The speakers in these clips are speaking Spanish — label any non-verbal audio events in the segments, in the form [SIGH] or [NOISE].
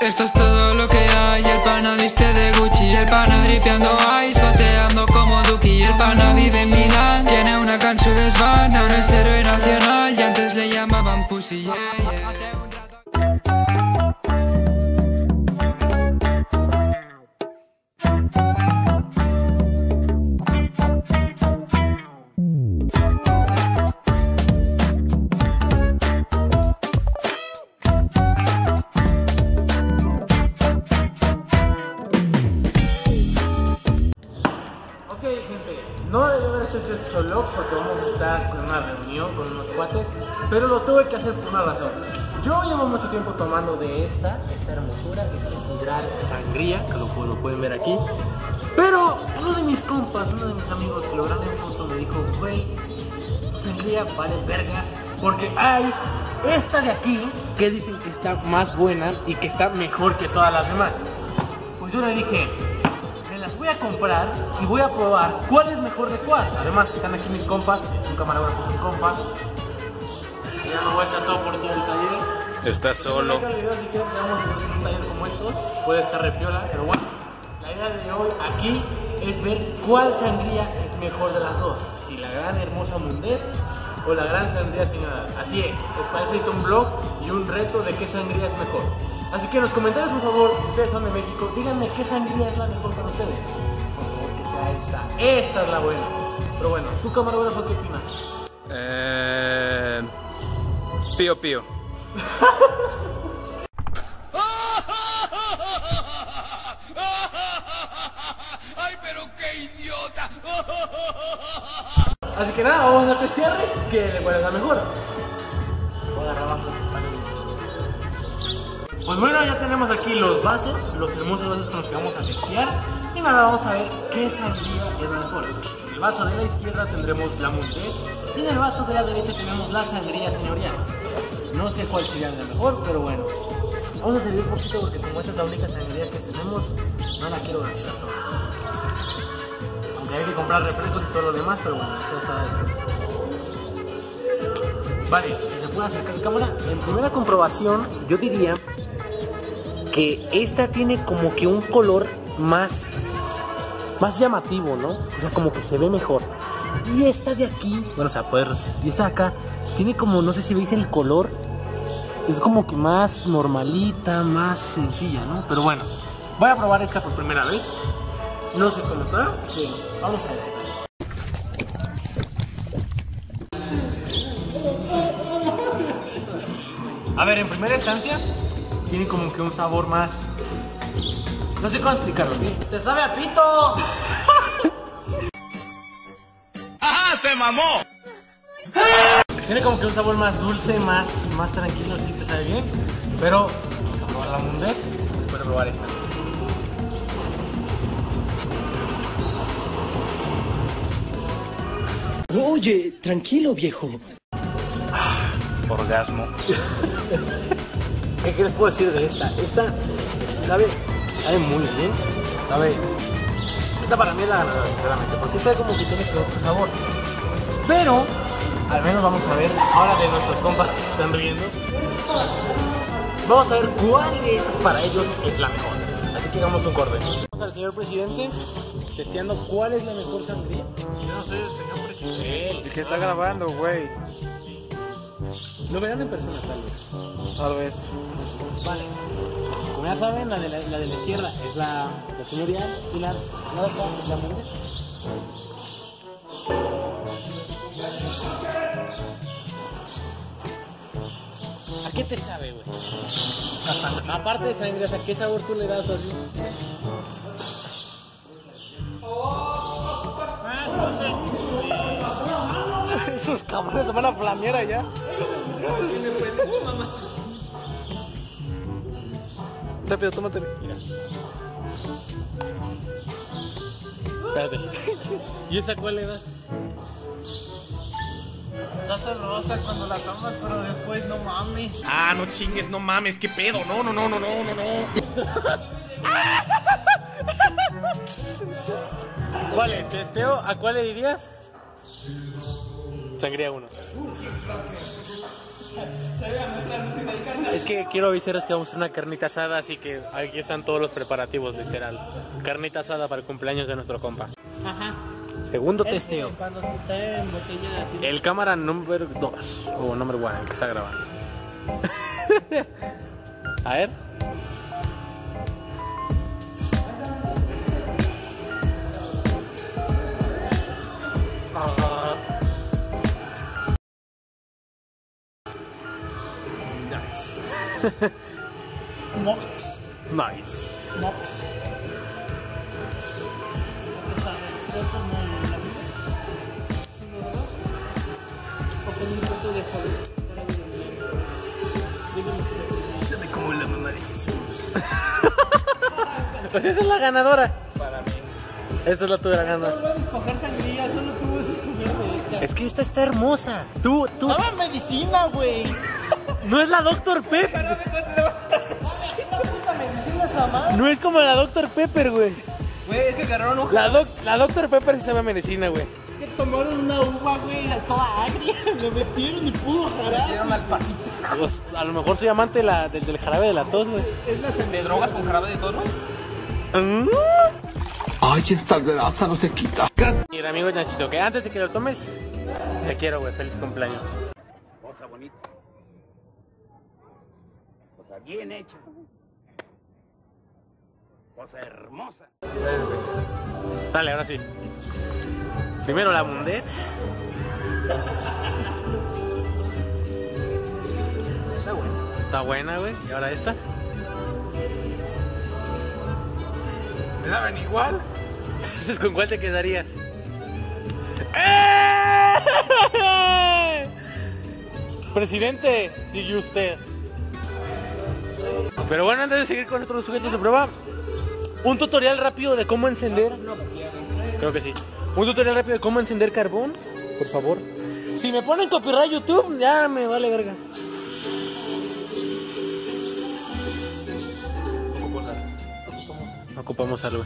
Esto es todo lo que hay, el pana viste de Gucci El pana dripeando ice, goteando como Duki El pana vive en Milán, tiene una can su desván Ahora es héroe nacional y antes le llamaban Pussy. Gente, no debe haber solo porque vamos a estar con una reunión con unos cuates, pero lo tuve que hacer por una razón. Yo llevo mucho tiempo tomando de esta, esta hermosura, este sidral sangría, que lo, pu- lo pueden ver aquí. Pero uno de mis compas, uno de mis amigos que lo grabé en foto me dijo, güey, sangría vale verga, porque hay esta de aquí que dicen que está más buena y que está mejor que todas las demás. Pues yo le dije, voy a comprar y voy a probar cuál es mejor de cuál. Además, están aquí mis compas, un camarógrafo sin compas. Ya no vuelta todo por todo el taller. Estás solo. Si que un taller como estos, puede estar repiola, pero bueno. La idea de hoy aquí es ver cuál sangría es mejor de las dos. Si la gran hermosa Mundet o la gran sangría señora. Así es, les parece esto un blog y un reto de qué sangría es mejor. Así que en los comentarios, por favor, si ustedes son de México, díganme qué sangría es la mejor para ustedes. Por favor, que sea esta. Esta es la buena. Pero bueno, ¿tú camarógrafo qué opinas? Eh, pío pío. Así que nada, vamos a testear que le cuál es la mejor. Pues bueno, ya tenemos aquí los vasos, los hermosos vasos con los que vamos a testear. Y nada, vamos a ver qué sangría es mejor. En el vaso de la izquierda tendremos la Mundet y en el vaso de la derecha tenemos la sangría señorial. No sé cuál sería la mejor, pero bueno. Vamos a servir un poquito porque como esta es la única sangría que tenemos, no la quiero gastar. Aunque hay que comprar refrescos y todo lo demás, pero bueno, eso está Vale, si se puede acercar cámara. En primera comprobación, yo diría que esta tiene como que un color más, más llamativo, ¿no? O sea, como que se ve mejor. Y esta de aquí, bueno, o sea, pues, y esta de acá, tiene como, no sé si veis el color, es como que más normalita, más sencilla, ¿no? Pero bueno, voy a probar esta por primera vez. No sé cómo está, que vamos a ver. A ver, en primera instancia, tiene como que un sabor más. No sé cómo explicarlo. ¡Te sabe a pito! [LAUGHS] ¡Ajá! ¡Se mamó! Tiene como que un sabor más dulce, más, más tranquilo, sí te sabe bien. Pero vamos a probar la Mundet. Después de probar esta. Oye, tranquilo, viejo. Orgasmo. [LAUGHS] ¿Qué, qué les puedo decir de esta? Esta sabe, sabe muy bien. Sabe. Esta para mí es la ganadora, sinceramente. Porque esta como que tiene que otro sabor. Pero, al menos vamos a ver, ahora de nuestros compas que están riendo. Vamos a ver cuál de esas para ellos es la mejor. Así que hagamos un corte. Vamos al señor presidente testeando cuál es la mejor sangría. Yo no soy el señor presidente. Él. ¿Y qué está grabando, güey? Lo verán en persona tal vez. Tal vez. Vale. Como ya saben, la de la, la de la izquierda es la, la señorial y la, la la. ¿A qué te sabe, güey? Aparte de sangre, sea, ¿qué sabor tú le das así? Esos cabrones se van a flamear allá. Rápido, tómatelo. Espérate. ¿Y esa cuál le? Estás rosa cuando la tomas, pero después no mames. Ah, no chingues, no mames, qué pedo. No, no, no, no, no, no, no. [LAUGHS] ¿Cuál es? ¿Testeo? ¿A cuál le dirías? Sangría 1. Es que quiero avisarles que vamos a hacer una carnita asada, así que aquí están todos los preparativos, literal. Carnita asada para el cumpleaños de nuestro compa. Ajá. Segundo testeo. Cuando está en botella. tiene- El cámara número 2 o número 1, el que está grabando. [LAUGHS] A ver. Ah. [LAUGHS] Mox. Nice. ¿Uno de dos? O con un poco de usted. Sabe como la mamá de Jesús. [LAUGHS] Pues esa es la ganadora. Para mí. Esa es la tuya No ganadora. a escoger sangría, solo tú vas a escoger de esta. Es que esta está hermosa. Tú, tú. Toma medicina, güey. No es la Dr. Pepper. No es como la Dr. Pepper, güey. Güey, es que agarraron un La, doc, la Dr. Pepper sí sabe a medicina, güey. Que tomaron una uva, güey, a toda agria. [LAUGHS] Le metieron y pudo jarar. Al pasito. Pues, a lo mejor soy amante de la, del, del jarabe de la tos, güey. Es la ¿De drogas con jarabe de todo? Ay, esta grasa no se quita. Mira, amigo Nachito, que antes de que lo tomes, te quiero, güey. Feliz cumpleaños. Cosa bonita. Bien hecha. Cosa hermosa. Dale, ahora sí. Primero la mundet. Está buena. Está buena, güey. Y ahora esta. ¿Me daban igual? Entonces, [LAUGHS] ¿con cuál te quedarías? ¡Eh! [LAUGHS] Presidente, sigue usted. Pero bueno, antes de seguir con otros sujetos de prueba, un tutorial rápido de cómo encender. Creo que sí. Un tutorial rápido de cómo encender carbón, por favor. Si me ponen copyright YouTube, ya me vale verga. Ocupamos algo.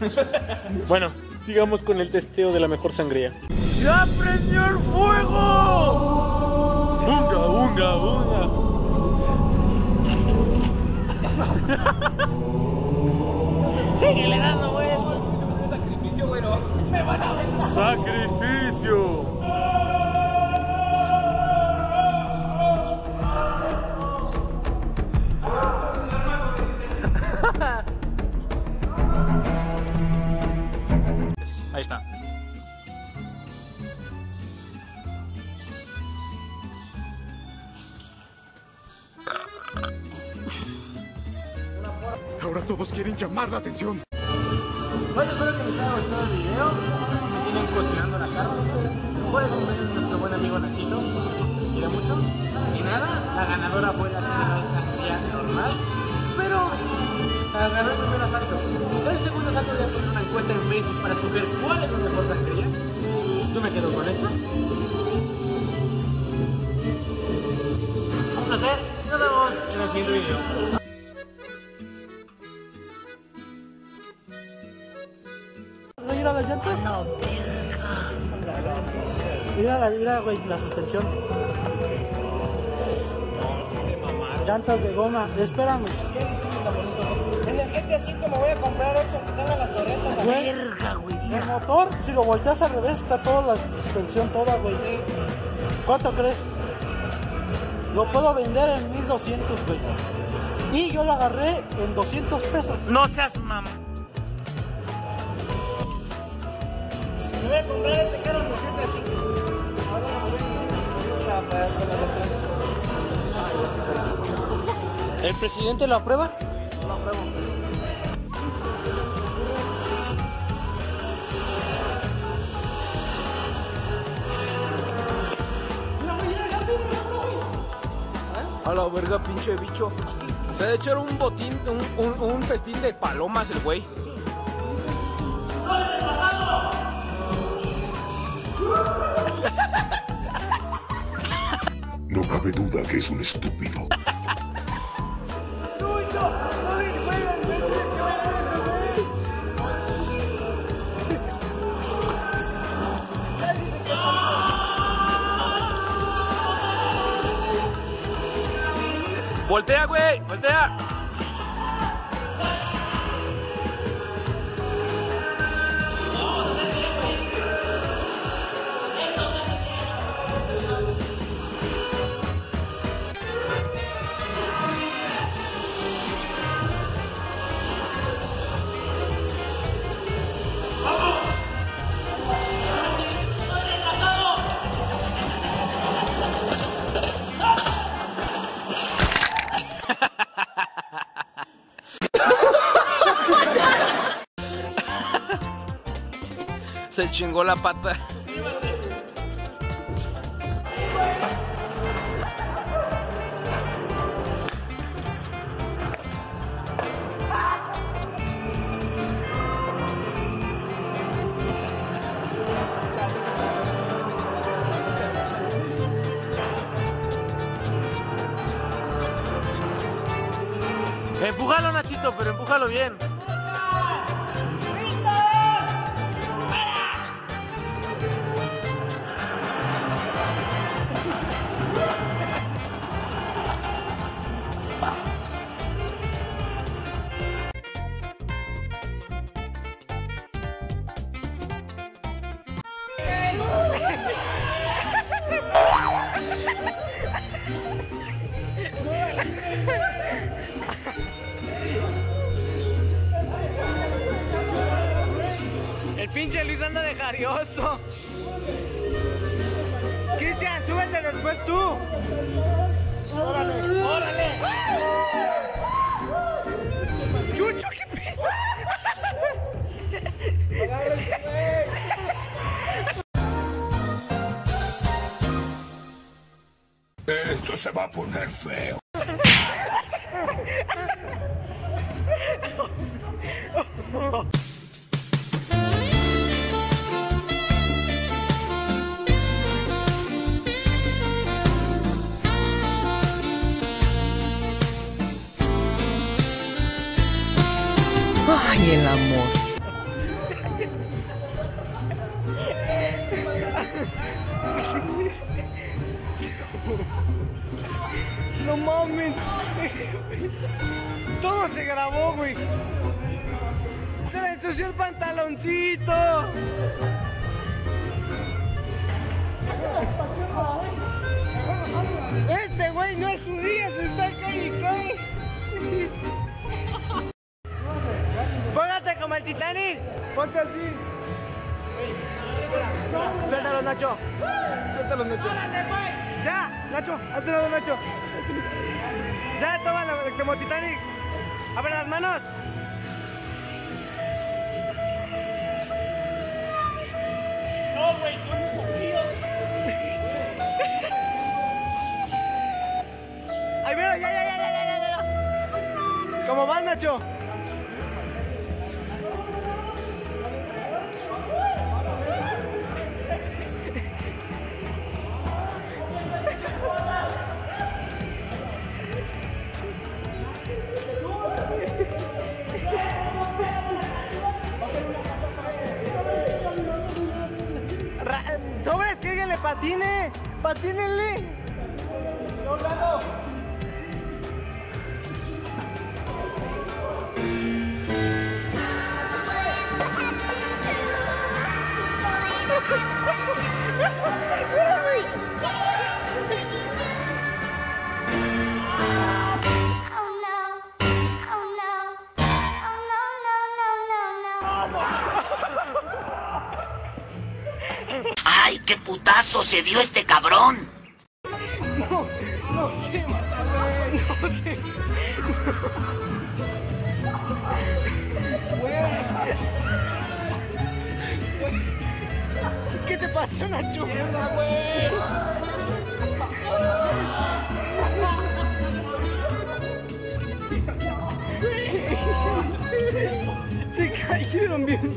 [LAUGHS] bueno, sigamos con el testeo de la mejor sangría. ¡Ya prendió el fuego! ¡Unga, unga, unga! [LAUGHS] Síguele dando, güey. Sacrificio, güero. ¡Sacrificio! Quieren llamar la atención. Bueno, espero que les haya gustado el video. Me tienen cocinando la carne. Cumpleaños de nuestro buen amigo Nachito. Se le quiere mucho. Y nada, la ganadora fue la señora sangría normal. Pero agarré el primer asalto. El segundo asalto voy a poner una encuesta en Facebook para escoger cuál es la mejor sangría. Yo me quedo No, verga. Mira, la, mira, güey, la suspensión. Llantas de goma. Espérame. En el GTA 5 me voy a comprar eso que tenga las torretas. Verga, güey. El motor, si lo volteas al revés, está toda la suspensión toda, güey. ¿Cuánto crees? Lo puedo vender en 1200, güey. Y yo lo agarré en 200 pesos. No seas mamá. ¿El presidente lo aprueba? Lo apruebo. A la verga, pinche bicho. Se ha echar un botín, un, un, un festín de palomas el güey. cabe duda que es un estúpido. Voltea, güey, voltea. Chingó la pata. Empújalo, Nachito, pero empújalo bien. Luis anda de jarioso. Cristian, súbete después tú. Órale, órale. Chucho, qué. Esto se va a poner feo. [LAUGHS] El amor. No mames. Todo se grabó, güey. Se le ensució el pantaloncito. Este güey no es su día, se está cae y. Como el Titanic. Ponte así. Suéltalo, Nacho. Suéltalo, Nacho. Ya, Nacho, hazlo, Nacho. Ya, toma la, como Titanic. Abre las manos. No, güey, tú eres. Ahí mira, ya, ya, ya, ya, ya, ya. ¿Cómo vas, Nacho? Sobres, que alguien le patine. Patínenle. Oh qué putazo se dio este cabrón! No, no sé, no sé. ¿Qué te pasó, Nacho? Mierda, güey. Se cayeron bien.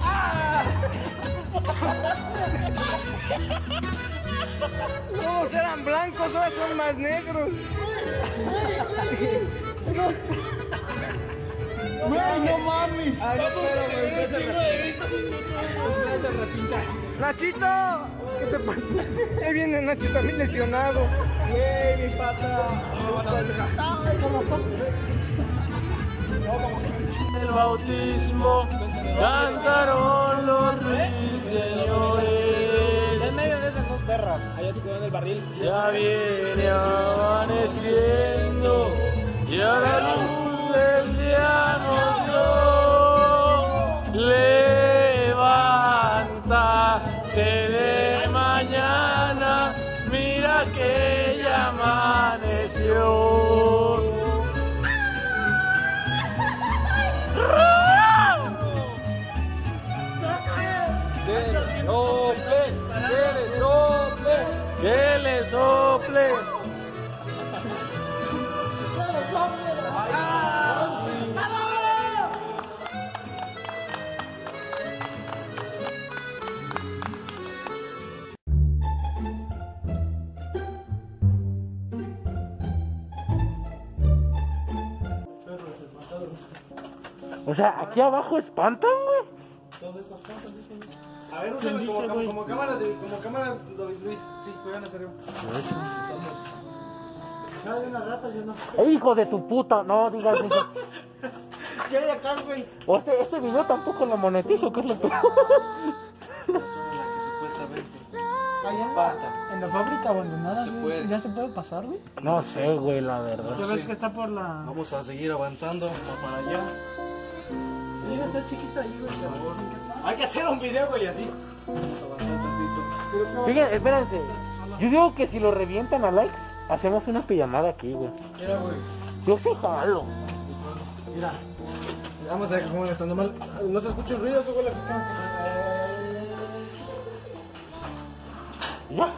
[LAUGHS] Todos eran blancos, ahora son más negros. Güey, no mames. Nachito, ¿qué te pasa? Ahí viene Nacho también lesionado. ¡Bien, mi pata! El bautismo cantaron los ruiseñores. En medio de esas dos perras. Allá te quedó en el barril. Ya viene amaneciendo O sea, aquí abajo espantan, güey. A ver, úsame como, como, como cámaras de. Como cámaras, Luis. Sí, juegan a hacer. ¿Sabe una rata? Yo no sé. ¡Eh, hijo de tu puta! No digas eso. ¿Qué hay acá, güey? O este, este video tampoco lo monetizo, ¿qué es lo que... [LAUGHS] Allá en la, en la fábrica abandonada, güey, ¿ya se puede pasar, güey? No sé, güey, la verdad. Ya ves que está por la... Vamos a seguir avanzando para allá. Mira, está chiquita ahí, güey. Hay que hacer un video, güey, así. Fíjense, espérense. Yo digo que si lo revientan a likes, hacemos una pijamada aquí, güey. Mira, güey. Yo sí jalo. Mira. Vamos a ver cómo le está normal. No se escucha el ruido, güey. Ya.